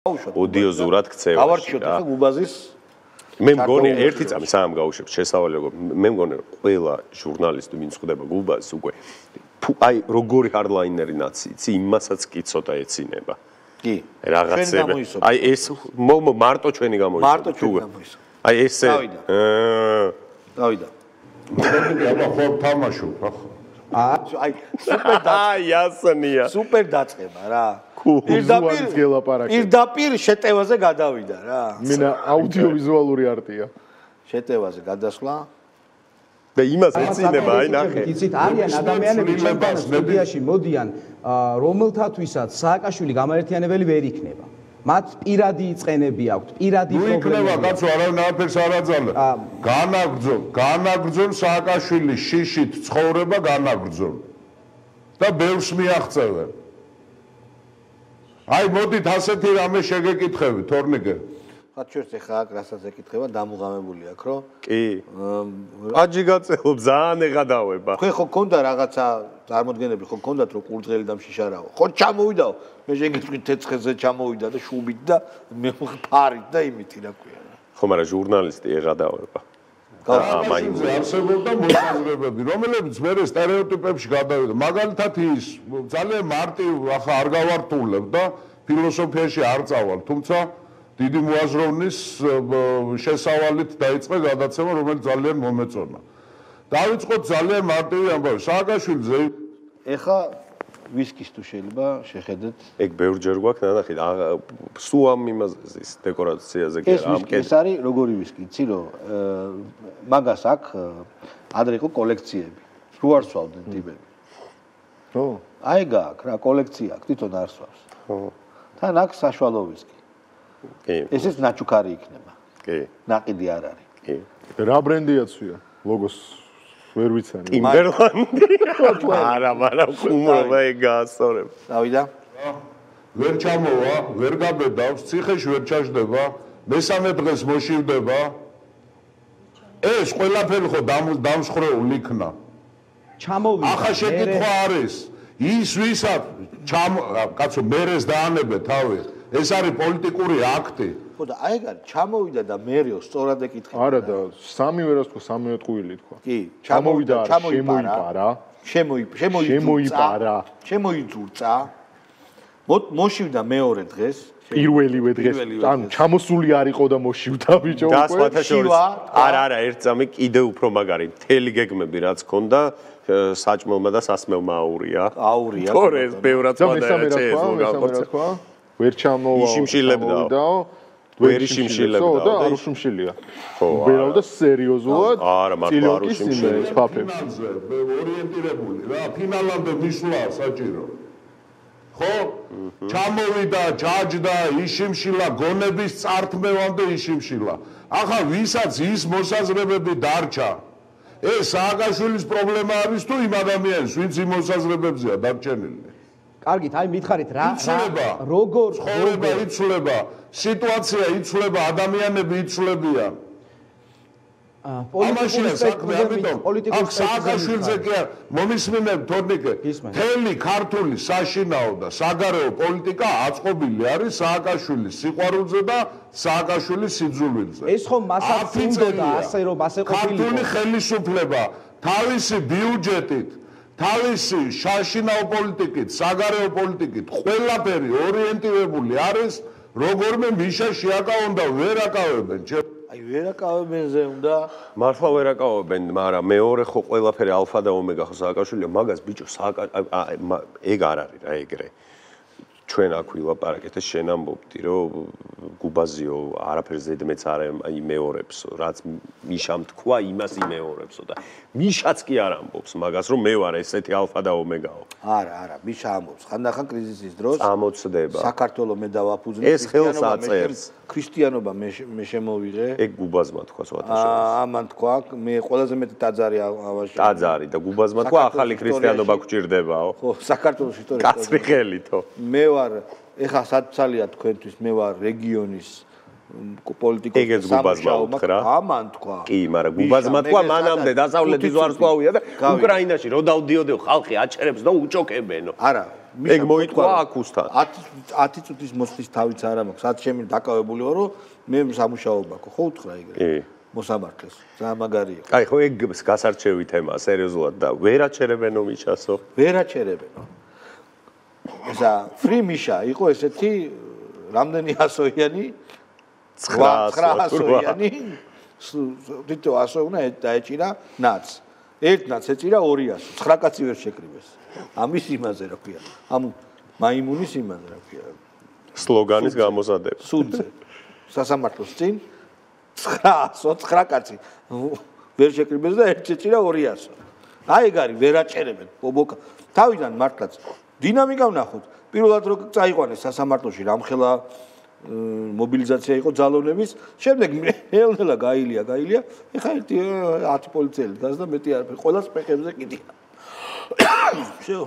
გავუშვათ. ოდიოზურად ქცევა. გავარჩიოთ ახლა გუბაზის მე მგონი ერთი წამი სამ გავუშვებ შესავალი როგორ მე მგონი ყველა ჟურნალისტი ვინც ხვდება გუბაზს უკვე აი როგორი ჰარდლაინერი ნაციცი იმასაც კი ცოტა ეცინება. კი. რაღაცები. აი ეს მარტო ჩვენი გამოიშვა. მარტო ჩვენი გამოიშვა. აი ესე. აა დავიდა. მე ხო თამაშო ხო. აი სუპერ და აი ასნია. სუპერ დაწყება რა. პირდაპირ გელაპარაკე. პირდაპირ შეტევაზე გადავიდა რა. მინა აუდიოვიზუალური არტია. შეტევაზე გადასვლა და იმას ეცინება აი ნახე. იცით არიან ადამიანები ჩემთან სტუდიაში მოდიან რომელთათვისაც სააკაშვილი გამაერთიანებელი ვერ იქნება. მათ პირადი წენები აქვთ, პირადი პრობლემები. ნუ იქნება კაცო, არავინ არაფერს არ აძალა. განაგრძო, განაგრძო სააკაშვილი შიშით ცხოვრება განაგრძო. და ბევრს მიაღწევენ. აი მოდით ასეთი რამე შეგეკითხები, თორნიკე. ხა ჩვენს ახლა აქ რასაც ეკითხება დამუღამებული აქ რო? კი. აჯი გაწეულ ძალიან ეღადავება ხო ხო კონდა რაღაცა წარმოდგენები ხო კონდათ რომ ყურძღელი და მშიშარაო ხო ჩამოვიდაო. მე შეგეწყვი თეცხეზე ჩამოვიდა და შუბით და მე ფარით და იმითი რა ქვია ხო მაგრამ ჟურნალისტი ეღადავება გამაიმზე არსებობდა მოსაზრებები რომელებიც მე სტერეოტიპებში გადავიდა მაგალითად ის ძალიან მარტივ ახლა არ გავართულებ და ფილოსოფიაში არ წავალ თუმცა დიდი მოაზროვნის შესავალით დაიწყე გადაცემა, რომელიც ძალიან მომეწონა. დავიწყოთ ძალიან მარტივი ამბავი. სააკაშვილზე ეხა ვისკის თუ შეიძლება შეხედეთ. ეგ ბევრჯერ გვაქვს ნანახი, სულ ამ იმაზე დეკორაციაზე კი ამ კეთ. ეს არის როგორი ვისკი, იცი რომ მაგას აქ ადრე იყო კოლექციები. რო არ სვავდნენ ტიპები. ხო. აი გაქვს რა კოლექცია, თვითონ არ სვავს. ხო. თან აქ საშუალო ვისკი. კი. ესეც ნაჩუქარი იქნება. კი. ნაყიდი არ არის. კი. რა ბრენდია ცვია? ლოგოს ვერ ვიცანი. ტიმბერლანდი. არა, არა, ხუმრობა ეგაასწორებ. დავიდა. ვერ ჩამოვა, ვერ გაბედავს, ციხეში ვერ ჩაждდება, მესამე დღეს მოშივდება. ეს ყველაფერი ხო დამსხრეული იქნა. ჩამოვიდა. ახლა შეკითხვა არის, ის ვისაც ჩამ კაცო მერეს დაანებე თავი. ეს არის პოლიტიკური აქტი. თქო და აი ეგ არის ჩამოვიდა და მეეო სწორად ეკითხება არა და სამივე რას თქო სამივე ტყუილი თქო კი ჩამოვიდა შემოიპარა. შემოიპარა. შემოიძურწა მოშივდა მეორე დღეს. პირველივე დღეს. ანუ ჩამოსული არისო და მოშივდა ბიჭო უკვე. და სხვათა შორის არა არა ერთ წამი კიდე უფრო მაგარი მთელი გეგმები რაც ქონდა საჭმელმა და სასმელმა აურია. აურია თორე ეს ბევრად სხვა და ეს მოგახორცა ვერ ჩამოვა შიმშილებდაო ვერ იშიმშილებდა და არ უშიმშილია ხო ვერავდა სერიოზულად არა მართლა არ უშიმშილებდა ფაფებს. ორიენტირებული რა ფინალამდე მისვლა საჭირო. ხო? ჩამოვიდა ჯაჯდა იშიმშილა გონების წართმევამდე იშიმშილა. ახლა ვისაც ის მოსაზრებები დარჩა ეს სააგაშვილის პრობლემა არის თუ იმ ადამიანის ვინც იმ მოსაზრებებზეა დარჩენილი კარგით, აი მითხარით რა როგორ ცხოვრება იცვლება, სიტუაცია იცვლება, ადამიანები იცვლებიან. აა პოლიტიკური სპექტრები, პოლიტიკური სააკაშვილზე კი არ მომისმინებ თორნიკე. თელი ქართული საშინაო და საგარეო პოლიტიკა აწყობილი არის სააკაშვილის სიყვარულზე და სააკაშვილის სიძულვილზე. ეს ხომ მასაც უნდა ასე რომ ასე ყოფილიყო. ქართული ხელისუფლება თავისი ბიუჯეტით თავისი შაშინაო პოლიტიკით, საგარეო პოლიტიკით ყველაფერი ორიენტირებული არის როგორმე მიშა შეაკავონ და ვერ აკავებენ. აი ვერ აკავებენზე უნდა მართლა ვერ აკავებენ, მაგრამ მეორე ხო ყველაფერი ალფა და ომეგა ხო სააკაშვილია, მაგას ბიჭო სააკა ეგ არ არის რა ეგრე. ჩვენ აქ ვილაპარაკეთ და შენ ამბობდი რომ გუბაზიო არაფერს ზედმეც არ იმეორებსო რაც მიშამ თქვა იმას იმეორებსო და მიშაც კი არ ამბობს მაგას რომ მე ვარ ესეთი ალფა და ომეგაო. არა არა მიშა ამბობს. ხანდახან კრიზისის დროს ამოცდება საქართველოს მე დავაფუძნე ეს ხელს აწერს ქრისტიანობა მე მე შემოვიღე. ეგ გუბაზმა თქვა სხვათა შორის ამან თქვა მე ყველაზე მეტი ტაძარი ავაშე. ტაძარი და გუბაზმა თქვა ახალი ქრისტიანობა გჭირდებაო ხო საქართველოს ისტორიაში კაცრი ხელითო მე ვარ ეხა სათვალია თქვენთვის მე ვარ რეგიონის პოლიტიკოსი ეგეც გუბაზმა უთხრა. ამან თქვა კი მაგრამ გუბაზმა თქვა მანამდე დასავლეთის ვარსკვლავია და უკრაინაში რო დავდიოდეო ხალხი აჭერებს და უჭოკებენო არა ეგ მოიტყვა აკუსთან 10 10 წუთის მოსვლის თავიც არ მაქვს. ათ შემი დაკავებული ვარო, მე სამუშაობა ხო, ხო უთხრა ეგრე. კი. მოსამართლეს. ძალიან მაგარი იყო. აი ხო ეგ გასარჩევი თემაა სერიოზულად და ვერაჩერებენო მიშასო. ვერაჩერებენო. ესა ფრი მიშა იყო ესეთი რამდენი ასოიანი 900-იანი თითო ასო უნდა დაეჭირა ნაც. ერთ ნაც ეჭირა 200. 9 კაცი ვერ შეკრიბეს. ამის იმაზე რა ქვია. ამ მაიმუნის იმაზე რა ქვია. სლოგანის გამოსადებ. სუნძე. სასამართლოს წინ 900 9 კაცი ვერ შეკრიბეს და ერთ ეჭირა 200. აი ეგ არის ვერ აჭერებენ ბობოკა. თავიდან მართლაც დინამიკა ვნახოთ. პირველად რო წაიყვანეს სასამართლოში რამხელა მობილიზაცია იყო ძალოვნების, შემდეგ ნელ-ნელა გაილია, გაილია. ეხა ერთი 10 პოლიციელი დგას და მეტი არ ყველა სპექებზე კიდია. შეო.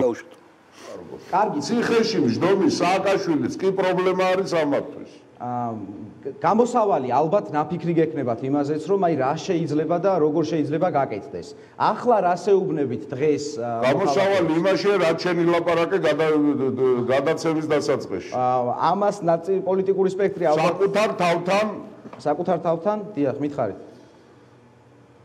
გაუშვით. კარგი, ციხეში მждომი სააკაშვილიც კი პრობლემა არის ამათთვის. გამოსავალი ალბათ ნაფიქრი გექნებათ იმაზეც რომ აი რა შეიძლება და როგორ შეიძლება გაკეთდეს. ახლა რასეუბნებით დღეს გამოსავალი იმაშია რა ჩენი ლაპარაკე გადაცემის დასაწყისში. ამას ნაწი პოლიტიკური სპექტრი ალბათ საკუთარ თავთან საკუთარ თავთან დიახ მითხარით.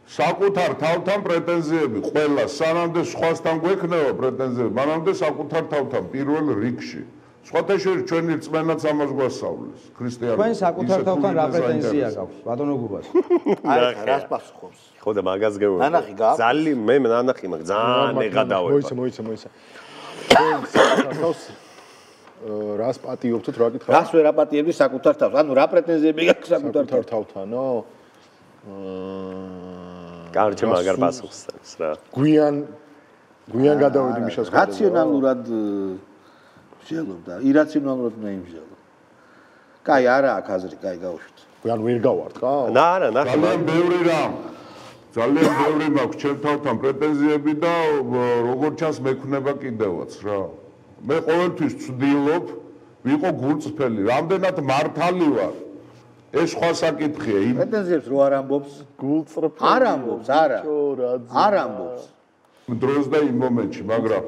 საკუთარ თავთან პრეტენზიები ყველა სანამდე სხვასთან გვექნება პრეტენზიები მანამდე საკუთარ თავთან პირველ რიგში. სხვათაშორის ჩვენი რწმენაც ამას გვასწავლეს ქრისტიანობა თქვენ საკუთარ თავთან რა პრეტენზია გაქვთ ბატონო გუბას აი რას პასუხობს ხო და მაგას გეუბნები ნანახი გაქვს? ზალი მე ნანახი მაგ ძალიან ეღადავება მოიცა მოიცა მოიცა. საკუთარ თავს რას პატიობთ რა გითხარ რას ვერ აპატიებდი საკუთარ თავს? ანუ რა პრეტენზიები გაქვს საკუთარ თავთანო კარჩე მაგარ პასუხს რა გვიან გვიან გადავედი მიშას რაციონალურად მსჯელობდა, ირაციონალურად უნდა იმსჯელო. კაი, არა აქ აზრი, კაი, გავუშვით. ვიან ვერ გავართ, ხა? ნა, არა, ნახე. ძალიან ბევრი რამ. ძალიან ბევრი მაქვს ჩემ თავთან პრეტენზიები და როგორ ჩანს მექნება კიდევაც რა. მე ყოველთვის ვცდილობ ვიყო გულწრფელი, რამდენად მართალი ვარ. ეს სხვა საკითხია. პრეტენზიებს რო არ ამბობს? გულწრფელი. არ ამბობს, არა. არ ამბობს. დროს და იმ მომენტში, მაგრამ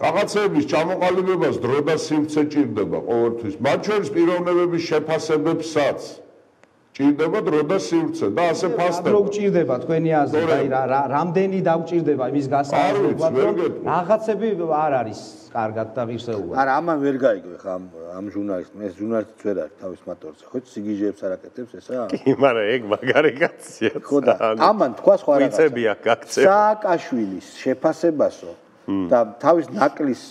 რაღაცების ჩამოყალიბებას დრო და სივრცე ჭირდება ყოველთვის. მათ შორის პიროვნებების შეფასებებსაც ჭირდება დრო და სივრცე და ასე ფასდება. რო ჭირდება თქვენი აზრით, აი რა რამდენი დაუჭირდება იმის გასააზრებლად, რომ რაღაცები არ არის კარგად და ღირსეულად. არა, ამან ვერ გაიგო ხა ამ ამ ჟურნალისტს, ეს ჟურნალისტი ვერ არის თავის მატორზე, ხო სიგიჟეებს არ აკეთებს ესა? კი, მაგრამ ეგ მაგარი კაცია. ხო და ამან თქვა სხვა რაღაცა. ვიცებია გაქცე. სააკაშვილის შეფასებასო და თავის ნაკლის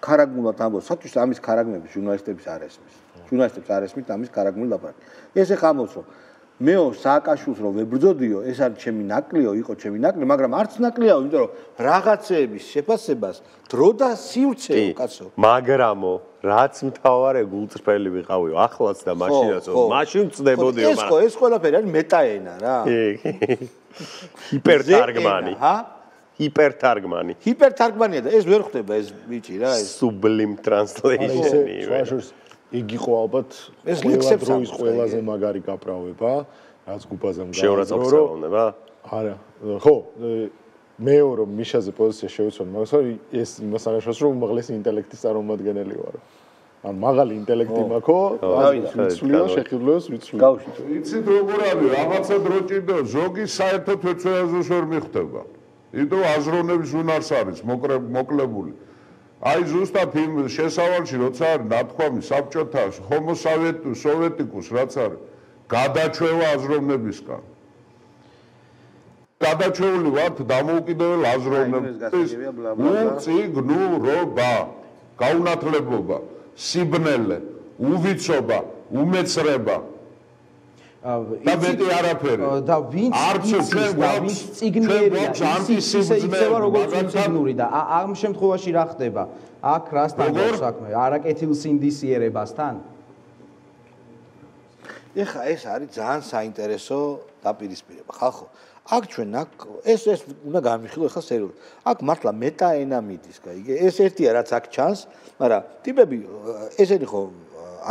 ქარაგმულად ამბობს, სათვის ამის ქარაგმები ჟურნალისტების არ ესმის. ჟურნალისტებს არ ესმის ამის ქარაგმული ლაპარაკი. ესე ხამობს რომ მეო სააკაშვილს რომ ვებრძოდიო, ეს არის ჩემი ნაკლიო, იყო ჩემი ნაკლი, მაგრამ არც ნაკლია, იმიტომ რომ რაღაცეების შეფასებას დრო და სივრცეო, კაცო. მაგრამო, რაც მთავარე გულწრფელი ვიყავიო, ახლაც და მაშინაცო, მაშინ წდებოდიო, მაგრამ ეს ხო, ეს ყველაფერი არის მეტაენა რა. ჰიპერთარგმანი. ჰა? ჰიპერთარგმანი. ჰიპერთარგმანია და ეს ვერ ხდება ეს ბიჭი რა, ეს sublim translation-ი. იგი იყო ალბათ ეს ლექსებს დროის ყველაზე მაგარი კაპრავება, რაც გუბაზე მგავა. შეურაცხავს წელოვნება? არა. ხო, მე რომ მიშაზე პოზიცია შევიცვალე, მაგრამ სწორედ ეს იმას აღაშავს, რომ უმაღლესი ინტელექტის წარმომადგენელი ვარო. ან მაღალი ინტელექტი მაქვს, ვიცვლიო, შეხილოს ვიცვლიო. გავშით. იცით როგორ არის, რაღაცა დრო ჭირდება, ზოგი საერთოდ ეცვეაზოს ვერ მიხვდება. იმიტომ აზროვნების უნარს არის მოკლებული. აი ზუსტად იმ შესავალში როცა არის ნათქვამი საბჭოთა ჰომო სოვიეტიკუს რაც არის გადაჩევა აზროვნებისგან. გადაჩეული ვართ დამოუკიდებელ აზროვნების უციგნურობა გაუნათლებობა სიბნელე უვიცობა უმეცრება და მეტი არაფერი. და ვინც არც ჩვენ გვაქვს ციგნიერია ისე იქნება როგორც ციგნური და ამ შემთხვევაში რა ხდება? აქ რასთან საქმე არაკეთილ სინდისიერებასთან ეხა ეს არის ძალიან საინტერესო დაპირისპირება. ხალხო აქ ჩვენ აქ ეს ეს უნდა გამიხილო ეხა სერიოზულად აქ მართლა მეტაენა მიდის გაიგე ეს ერთია რაც აქ ჩანს მაგრამ ტიპები ესენი ხო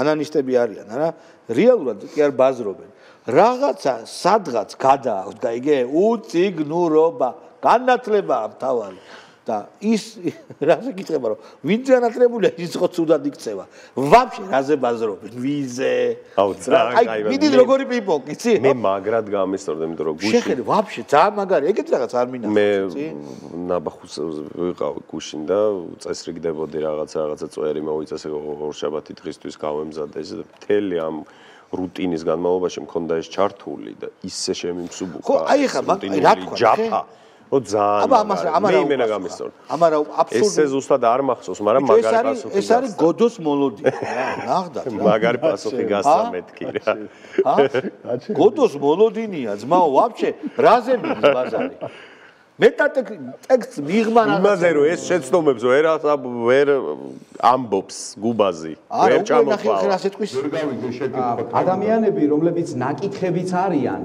ანალისტები არიან არა? რეალურად კი არ ბაზრობენ რაღაცა სადღაც გადააქვს და იგე უციგნურობა განათლება თავარი და ის რაზე გითხება რომ ვინ ძანატრებულია ის ხო ცუდად იქცევა. ვაფშე რაზე ბაზრობენ? ვიზე? აუ ძალიან აი ვიდით როგორი პიპოკ იცი მე მაგრად გამისტორდი იმიტომ რომ გუში შეხედე ვაფშე ძალიან მაგარი ეგეთ რაღაც არ მინახავს მე იცი ნაბახუს ვიყავ გუშინ და წესრიგდებოდი რაღაცა რაღაცა წვერი მოვიწესე ორშაბათი დღისთვის გავემზადე ეს მთელი ამ რუტინის განმავლობაში მქონდა ეს ჩართული და ისე შემიმსუბუქა ხო, აი ხა, რა თქვა, ჯაფა. ო ძალიან აბა ამას ამარა მე იმენა გამისტორ ამარა აბსურდი ესე ზუსტად არ მახსოვს მაგრამ ეს მაგარი არის პასუხი ეს არის გოდოს მოლოდი. რა ნახდათ რა. მაგარი პასუხი გასამეთქი რა. ა? გოდოს მოლოდინია ძმაო ვაფშე რაზე მიდის ბაზარი მეტა ტექსტ მიღმა რა იმაზე რომ ეს შეცდომებს ვერ ვერ ამბობს გუბაზი არა ვერ უკვე ნახე ჩამოყვა რა სიტყვის ვერ გავიგე შეკითხვა. ადამიანები, რომლებიც ნაკითხებიც არიან,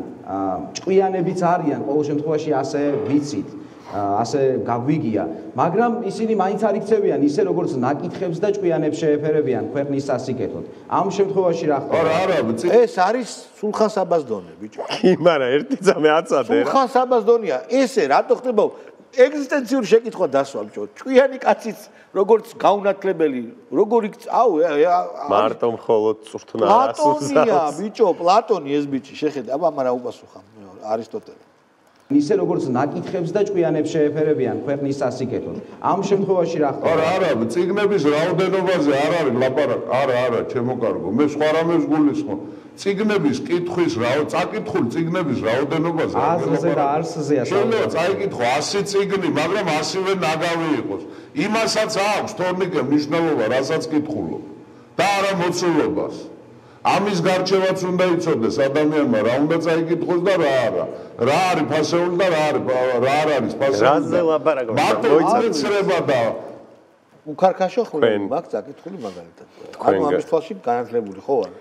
ჭკვიანებიც არიან, ყოველ შემთხვევაში ასე ვიცით, ასე გაგვიგია, მაგრამ ისინი მაინც არ იქცევიან ისე როგორც ნაკითხებს და ჭკვიანებს შეეფერებიან ქვეყნის სასიკეთოდ. ამ შემთხვევაში რა ხდება? არა, არა, ეს არის სულხან საბაზდონე ბიჭო. კი მაგრამ ერთი ძამე აწადე რა. სულხან საბაზდონია ესე რატო ხდება? ეგზისტენციური შეკითხვა დასვა ბიჭო. ჭკვიანი კაციც როგორც გაუნათლებელი როგორი აუ მარტო მხოლოდ წვრთნა პლატონია ბიჭო პლატონი ეს ბიჭი შეხედე. აბა მაგრამ უპასუხა არისტოტელე ისე როგორც ნაკითხებს და ჭკვიანებს შეეფერებიან ქვეყნის სასიკეთოდ. ამ შემთხვევაში რა ხდება? არა, არა, ციგნების რაოდენობაზე არ არის ლაპარაკი. არა, არა, ჩემო კარგო, მე სხვა რამეს გულისხმობ. ციგნების კითხვის რაო წაკითხული ციგნების რაოდენობაზე აზრზე და არსზეა შეიძლება წაიკითხო 100 ციგნი, მაგრამ 100-ვე ნაგავი იყოს. იმასაც აქვს თორნიკე მნიშვნელობა, რასაც კითხულობ. და არა მოცულობას. ამის გარჩევაც უნდა იცოდეს ადამიანმა, რა უნდა წაიკითხოს და რა არა. რა არის ფასეული და რა არის რა არ არის ფასეული. რაზე ლაპარაკობ? მარტო იცრება და უქარქაშო ხო თქვენ. მაგ წაკითხული მაგალითად თქვენ ანუ ამის თვალში განათლებული ხო არა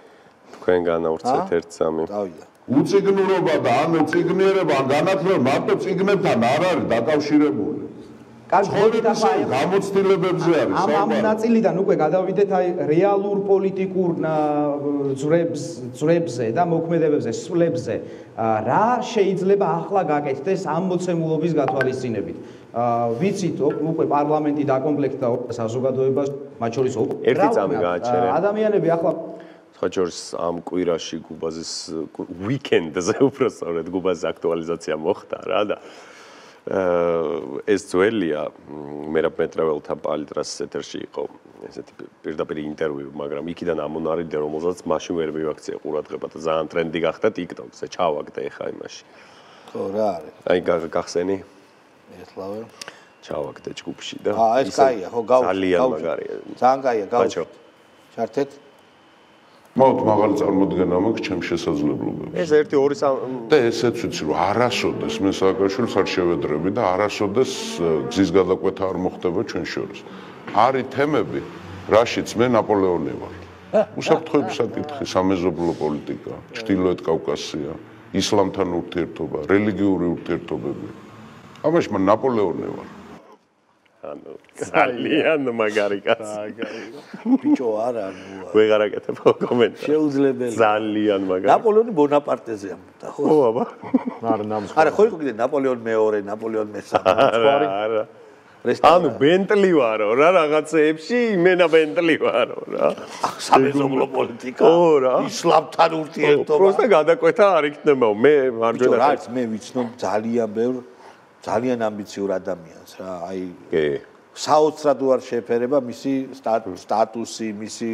თქვენ განავრცეთ ერთ სამი დავიდა უციგნურობა და ან ციგნიერება ან განათლება მარტო ციგნებთან არ არის დაკავშირებული. კარგი, ახლა აი გამოცდილებებზე არის ამ ამ საუბარი. ნაწილიდან უკვე გადავიდეთ აი რეალურ პოლიტიკურ აა, ძვრებს ძვრებზე და მოქმედებებზე, სვლებზე. რა შეიძლება ახლა გაკეთდეს ამ მოცემულობის გათვალისწინებით? აა ვიცით უკვე პარლამენტი დაკომპლექტდა საზოგადოებას, მათ შორის ერთი წამი ვქნათ, გააჩერე. აა, ადამიანები ახლა ხოჭორს ამ კვირაში გუბაზის უიკენდზე უბრალოდ გუბაზის აქტუალიზაცია მოხდა რა და ეს ძველია მერაბ მეტრაველთან პალიტრას ეთერში იყო ესეთი პირდაპირ ინტერვიუ მაგრამ იქიდან ამონარიდე რომელსაც მაშინ ვერ მივაქცია ყურადღება და ძალიან ტრენდი გახდა TikTok-ზე ჩავაგდე ხა იმაში. ხო რა არის? აი გა- გახსენი? ეხლავე ჩავაგდე ჯგუფში და აა ეს კაია ხო გავუშვით ძალიან მაგარია. ძალიან კაია ბაჭო. გავუშვით ჩართეთ მოთ მაღალი წარმოდგენა მაქვს ჩემ შესაძლებლობებს. ეს ერთი ორი და ესეც ვიცი რომ არასოდეს მე სააკაშვილს არ შევედრები და არასოდეს გზის გადაკვეთა არ მოხდება ჩვენ შორის. არის თემები, რაშიც მე ნაპოლეონი ვარ. უსაფრთხოების საკითხი, სამეზობლო პოლიტიკა, ჩრდილოეთ კავკასია, ისლამთან ურთიერთობა, რელიგიური ურთიერთობები. ამაში მე ნაპოლეონი ვარ. ანუ ძალიან. მაგარი. კაცი ბიჭო არა ნუ ვეღარ აკეთებ კომენტარს? შეუძლებელი ძალიან მაგარი. ნაპოლეონი ბონაპარტეზე ამბობდა ხო? ო აბა. არ ნამს არა ხო იყო კიდე ნაპოლეონ მეორე ნაპოლეონ მესამე. არა არა. ანუ ბენტლი ვარო რა რაღაცეებში იმენა ბენტლი ვარო რა. სამეზობლო პოლიტიკა. ო, რა. ისლამთან ურთიერთობა. პროსტა გადაკვეთა არ იქნება. მე ბიჭო მარჯვენა რა მე ვიცნობ ძალიან ბევრ ძალიან ამბიციურ ადამიანს რა აი კი საოცრად უარ შეფერება მისი სტატ- სტატუსი, მისი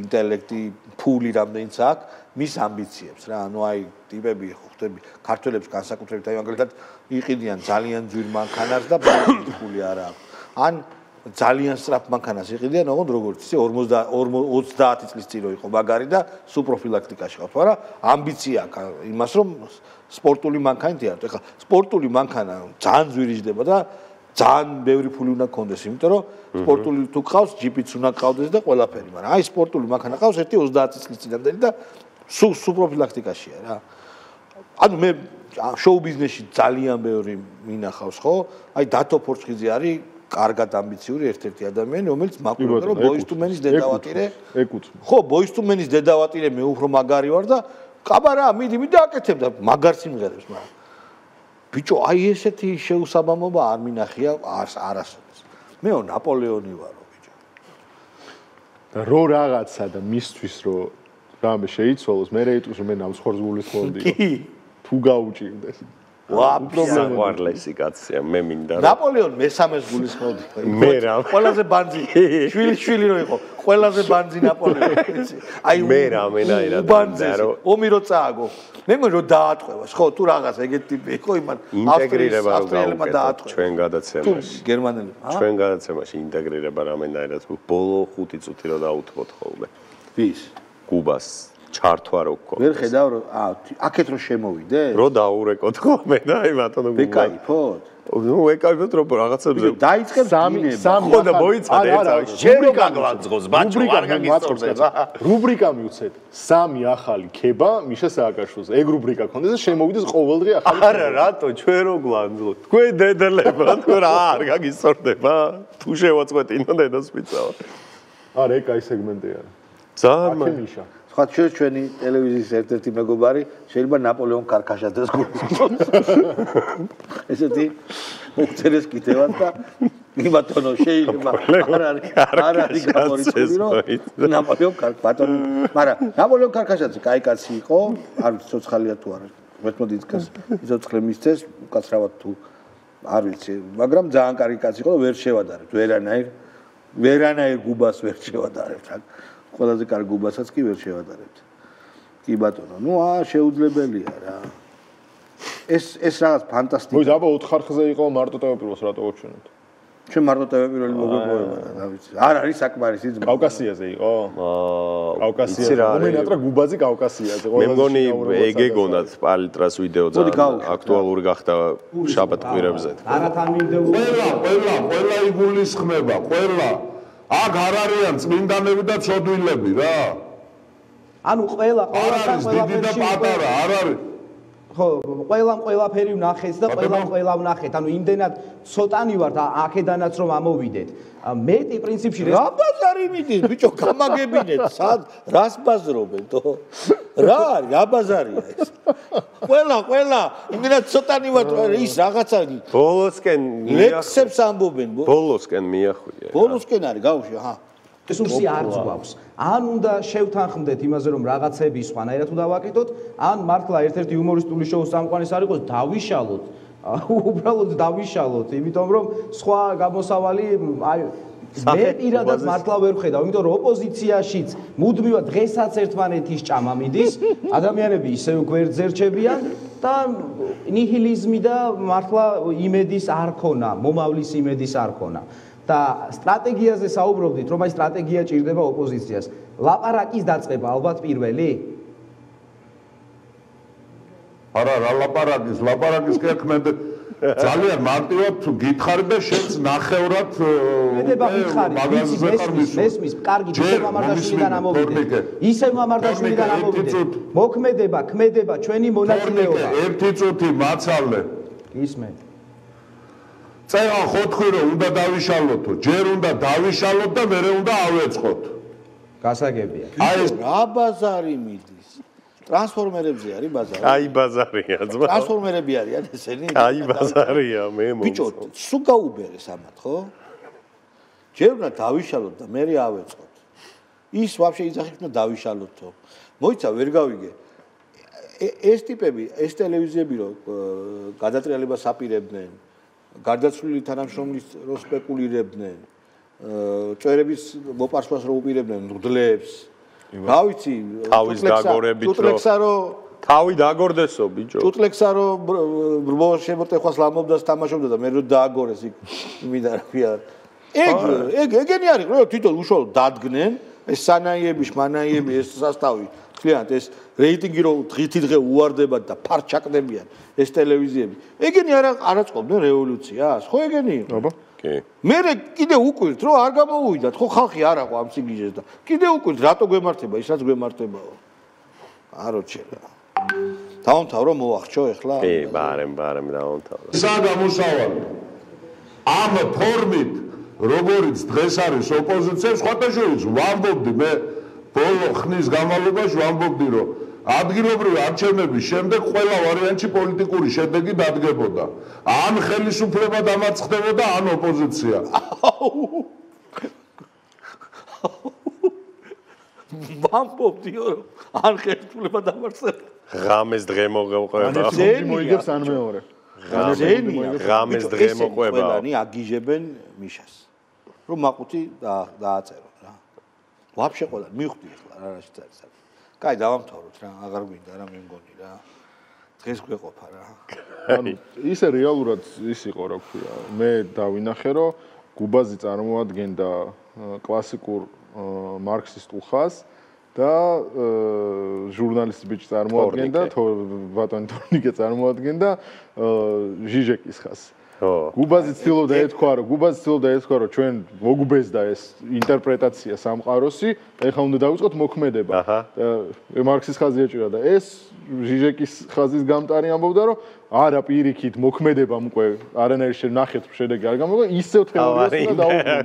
ინტელექტი, ფული რამდენიც აქვს, მის ამბიციებს რა. ანუ აი ტიპები ხო ხდები ქართველებს განსაკუთრებით აი მაგალითად იყიდიან ძალიან ძვირ მანქანას და ფული არა აქვს. ან ძალიან სწრაფ მანქანას იყიდიან, ოღონდ როგორც ისე 50 30 წლის წინ იყო მაგარი და სუპროფილაქტიკაში ყავთ, მაგრამ ამბიცია აქვს იმას რომ სპორტული მანქანით იარდო. ეხლა სპორტული მანქანა ძალიან ძვირიждება და ძალიან ბევრი ფული უნდა გქონდეს, იმიტომ რომ სპორტული თუ ყავს, ჯიპიც უნდა ყავდეს და ყველაფერი, მაგრამ აი სპორტული მანქანა ყავს ერთი 30 წლის წინამდელი და სუ სუპროფილაქტიკაშია რა. ანუ მე შოუ ბიზნესში ძალიან ბევრი მინახავს, ხო? აი დათო ფორცხიძე არის კარგად ამბიციური ერთ-ერთი ადამიანი, რომელიც მაყურებდა რომ Boys to Men-ის დედავატირე. ეკუთვნის. ხო, Boys to Men-ის დედავატირე მე უფრო მაგარი ვარ და კაბარა, მიდი, მიდი აკეთებ და მაგარ სიმღერებს, მაგრამ ბიჭო, აი ესეთი შეუსაბამობა არ მინახია არს არასოდეს. მეო ნაპოლეონი ვარო, ბიჭო. და რო რაღაცა და მისთვის რო რამე შეიცვალოს, მე რეიტუს მე ნამსხორს გულის ხონდი. კი. თუ გაუჭირდეს. ვა, საყვარლესი კაცია, მე მინდა რომ ნაპოლეონ მესამეს გულის ხონდი. მე რა. ყველაზე ბანძი, შვილი შვილი რო იყო, ყველაზე ბანძი ნაპოლეონი. აი მე რამენაირად ბანძი, მინდა, რომ- ომი რო წააგო. მე მგონი რომ დაატყვევას, ხო, თუ რაღაც ეგეთი ტიპი იყო, იმან ინტეგრირება გავუკეთო დაატყვევა. ჩვენ გადაცემაში. გერმანელებმა, ა? ჩვენ გადაცემაში ინტეგრირება რამენაირად ბოლო 5 წუთი რო დაუთმოთ ხოლმე. ვის? კუბას ჩართვა რო გქონდეს. ვერ ხედავ რომ ა აქეთ რო შემოვიდე? რო დაურეკოთ ხოლმე და აი ბატონო ვეკაიფოთ? ნუ ვეკაიფოთ რომ რაღაცებზე დაიწყებს სამი დინება. სამი ხო და მოიცადე რო რუბრიკა გაგლაძღოს, ბაჭო, რუბრიკა არ მივაცხოვრებ. რუბრიკა მივცეთ. სამი ახალი ქება მიშა სააკაშვილს. ეგ რუბრიკა ქონდეს და შემოვიდეს ყოველდღე ახალი. არა რატო ჩვენ რო გლანძღოთ თქვენ დედალებო თუ რა არ გაგისწორდება თუ შევაწყვეტინო დედას ვიწავა არა, ეგ აი სეგმენტია. ძალიან მიშა. სხვა ჩვენ ჩვენი ტელევიზიის ერთ-ერთი მეგობარი შეიძლება ნაპოლეონ კარკაშაძეს გულისხმობს. ესეთი მოგწერეს კიდევაც და იმათონო შეიძლება არ არის არ არის გამორიცხული რომ ნაპოლეონ კარკ ბატონო მაგრამ ნაპოლეონ კარკაშაძე კაი კაცი იყო არ ვიცი ცოცხალია თუ არა მეთმოდი იცქეს იცოცხლე მისცეს უკაცრავად თუ არ ვიცი მაგრამ ძალიან კარგი კაცი იყო და ვერ შევადარებთ ვერანაირ ვერანაირ გუბას ვერ შევადარებთ ყველაზე კარგ გუბასაც კი ვერ შევადარებთ კი ბატონო ნუ აა შეუძლებელია რა ეს ეს რაღაც ფანტასტიკა მოი დაბა 4 ხარხზე იყო მარტო ტევპილოს რატო ვაჩვენოთ? ჩვენ მარტო ტელევიზიორი მოგებოება და რა ვიცი არ არის საკმარისი ძმა კავკასიაზე იყო? აა კავკასიაზე. რა მომენ არის? ატრა გუბაზი კავკასიაზე. მე მგონი ეგეგონათ პალიტრას ვიდეო ძალიან აქტუალური გახდა შაბათ-კვირებზე არათან მიმდევრული ყველა ყველა ყველა იგულისხმება ყველა აქ არ არიან წმინდანები და ცოდვილები რა? ანუ ყველა არ ყველასთან არის დიდი და პატარა არ არის ხო ყველამ ყველაფერი ვნახეს და ყველამ ყველა ვნახეთ. ანუ იმდენად ცოტანი ვართ აქედანაც რომ ამოვიდეთ. მეტი პრინციპში რა ბაზარი მიდის ბიჭო გამაგებინეთ სად რას ბაზრობენ თო? რა არის რა ბაზარია ეს? ყველა ყველა იმენად ცოტანი ვარ ის რაღაცა ბოლოსკენ ლექსებს ამბობენ ბო- ბოლოსკენ მიახვია ბოლოსკენ არის გავუშვი აჰა რესურსი არ გვაქვს. ან უნდა შევთანხმდეთ იმაზე, რომ რაღაცები სხვანაირად თუ დავაკეთოთ, ან მართლა ერთ-ერთი იუმორისტული შოუს წამყვანის არ იყოს დავიშალოთ. უბრალოდ დავიშალოთ, იმიტომ რომ სხვა გამოსავალი აი მე პირადად მართლა ვერ ხედავ, იმიტომ რომ ოპოზიციაშიც მუდმივად დღესაც ერთმანეთის ჭამა მიდის, ადამიანები ისევ გვერდზერჩებიან და ნიჰილიზმი და მართლა იმედის არ ქონა, მომავლის იმედის არ ქონა. და სტრატეგიაზე საუბრობდით, რომ აი სტრატეგია ჭირდება ოპოზიციას. ლაპარაკის დაწყება ალბათ პირველი? არა რა ლაპარაკის ლაპარაკის კეთმედ ძალიან მარტივად თუ გითხარი და შენც ნახევრად მედება მითხარი, ვიცი მესმის, მესმის, კარგი, ისე მამარდაშვილიდან ამოვიდეთ. ისე მამარდაშვილიდან ამოვიდეთ. მოქმედება, ქმედება ჩვენი მონაწილეობა. ერთი წუთი მაცალე ისმე. წერა ხო თქვი რომ უნდა დავიშალოთო ჯერ უნდა დავიშალოთ და მერე უნდა ავეწყოთ. გასაგებია. აი ეს რა ბაზარი მიდის? ტრანსფორმერებზე არის ბაზარი? აი ბაზარია ძმა ტრანსფორმერები არიან ესენი? აი ბაზარია მე ბიჭო მომწონს სულ გაუბერეს ამათ ხო? ჯერ უნდა დავიშალოთ და მე ავეწყოთ. ის ვაფშე იძახით უნდა დავიშალოთო მოიცა ვერ გავიგე. ეს ტიპები ეს ტელევიზიები რო აა, გადატრიალებას აპირებდნენ გარდაცვლილი თანამშრომლის რო სპეკულირებდნენ აა, წერების მოპარსვას რო უპირებდნენ მგდლებს რა ვიცი თავის ტუტლექსა- დაგორებით რო- ტუტლექსა რო თავი დაგორდესო ბიჭო. ჭუტლექსა რო ბრბო შემოტეხვას ლამობდას თამაშობდა და მე რო დააგორეს იქ იმიდა რა ქვია. ეგ ეგ ეგენი არის რომ თვითონ უშუალოდ დადგნენ ეს სანაიები შმანაიები ეს სასტავი თქვენ ეს რეიტინგი რო დღითი დღე უარდებათ და ფარჩაკდებიან ეს ტელევიზიები. ეგენი არა არაწყობდნენ რევოლუციას ხო ეგენი? იყო აბა. კი. მე კიდე უკვირთ რომ არ გამოუვიდათ ხო ხალხი არ აყვა ამ სიგიჟეს და კიდე უკვირთ რატო გვემართება? ისაც გვემართებაო. აროჩერა დავამთავრო მოახჩო ეხლა. კი ბარემ ბარემ დავამთავრე სა გამოსავალი ამ ფორმით როგორც დღეს არის ოპოზიცია სხვათა შორის ვამბობდი მე ბოლო ხნის განმავლობაში ვამბობდი რომ ადგილობრივი არჩევნების შემდეგ ყველა ვარიანტში პოლიტიკური შედეგი დადგებოდა. ან ხელისუფლება დამარცხდებოდა, ან ოპოზიცია. ვამბობდიო რომ არ ხელისუფლება დამარცხება ღამეს დღე მოყვება. ანეთი მოიგებს ან მეორე. ზენია ღამეს დღე მოყვება. ყველანი აგიჟებენ მიშას რომ მაყუთი დააწეროთ ვაფშე ყველანი მივხვდი ახლა რა რაში წერს კაი დავამთავროთ რა აღარ გვინდა რა მე მგონი რა. დღეს გვეყოფა რა. ისე რეალურად ის იყო რა ქვია. მე დავინახე რომ გუბაზი წარმოადგენდა კლასიკურ მარქსისტულ ხაზს და ჟურნალისტი ბიჭი წარმოადგენდა ბატონი თორნიკე წარმოადგენდა ჟიჟეკის ხაზს ხო. გუბაზი ცდილობდა ეთქვა რომ გუბაზი ცდილობდა ეთქვა რომ ჩვენ მოგუბეზდა ეს ინტერპრეტაცია სამყაროსი. ეხლა უნდა დავიწყოთ მოქმედება. მარქსის ხაზი ეჭირა და ეს ჟიჟეკის ხაზის გამტარი ამბობდა რომ არა პირიქით მოქმედებამ უკვე არანაირი შენახეთ შედეგი არ გამოგა ისევ თეორიას უნდა დაუბრუნდე